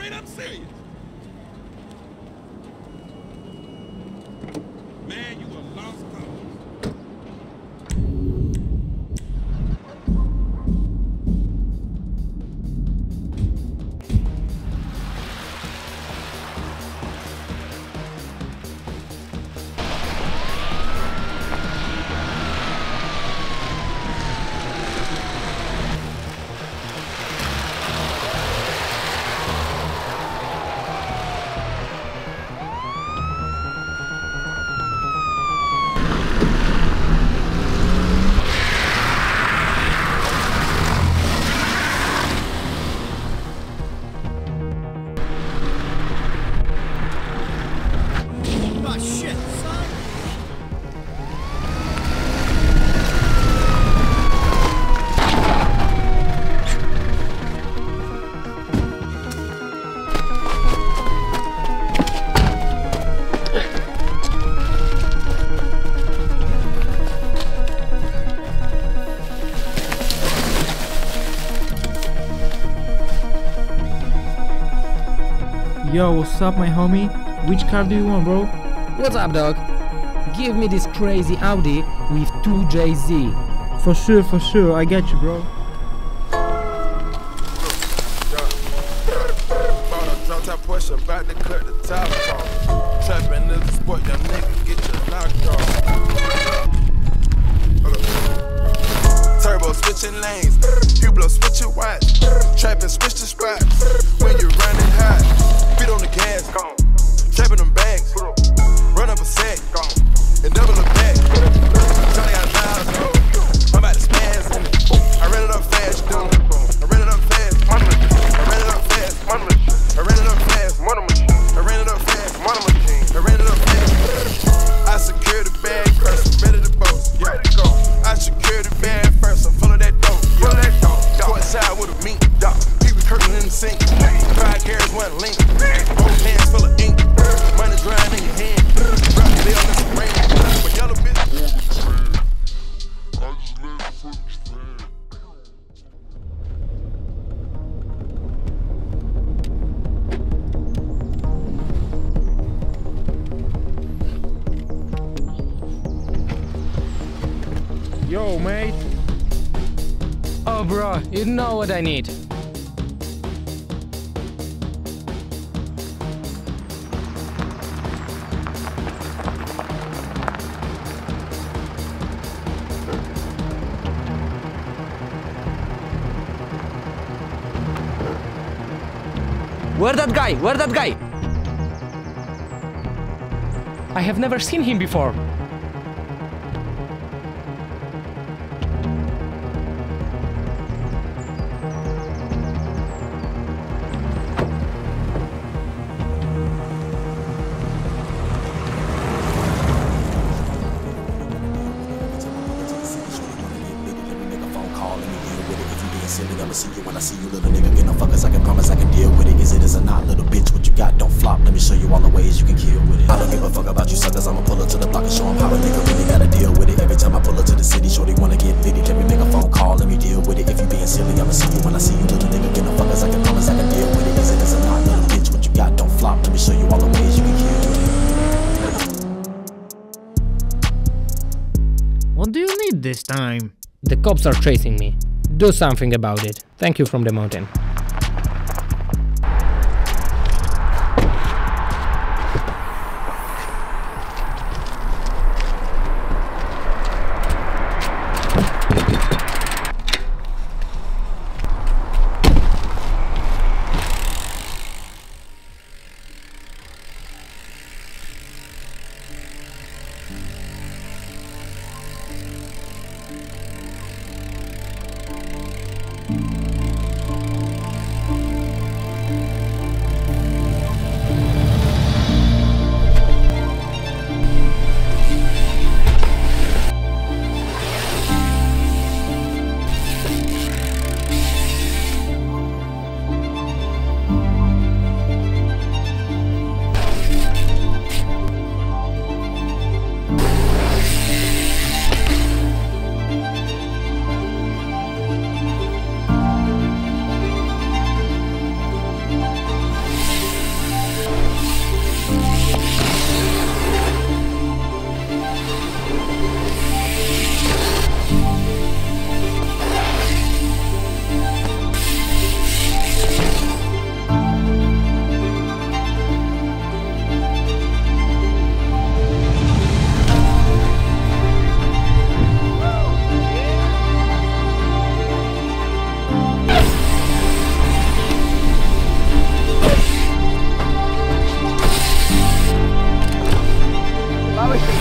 straight up serious. Yo, what's up, my homie? Which car do you want, bro? What's up, dog? Give me this crazy Audi with 2JZ. For sure, for sure, I got you, bro. Bought a drop top Porsche, about to cut the top off. Trapping is a sport, young nigga, get your knocked off. Turbo switching lanes, mate. Oh, bro, you know what I need. Where that guy? Where that guy? I have never seen him before. I'ma see you when I see you, little nigga. Get no fuckers, I can promise I can deal with it. Is it is or not, little bitch? What you got? Don't flop. Let me show you all the ways you can kill with it. I don't give a fuck about you suckers. I'ma pull up to the block and show 'em how a nigga really gotta deal with it. Every time I pull up to the city, shorty wanna get make a phone call, let me deal with it. If you being silly, I'ma see you when I see you, little nigga. Get no fuckers, I can promise I can deal with it. Is it is or not, little bitch? What you got? Don't flop. Let me show you all the ways you can kill with it. What do you need this time? The cops are chasing me. Do something about it. Thank you from the mountain.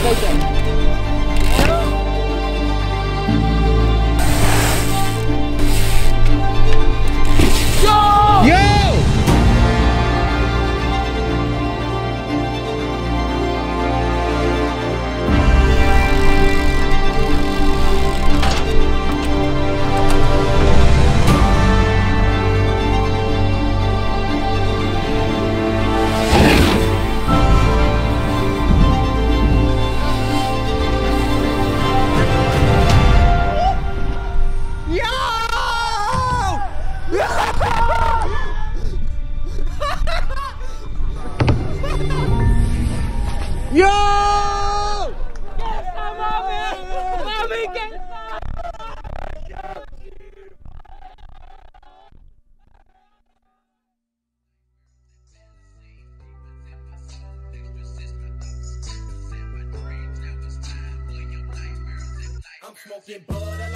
Okay. smoking blood.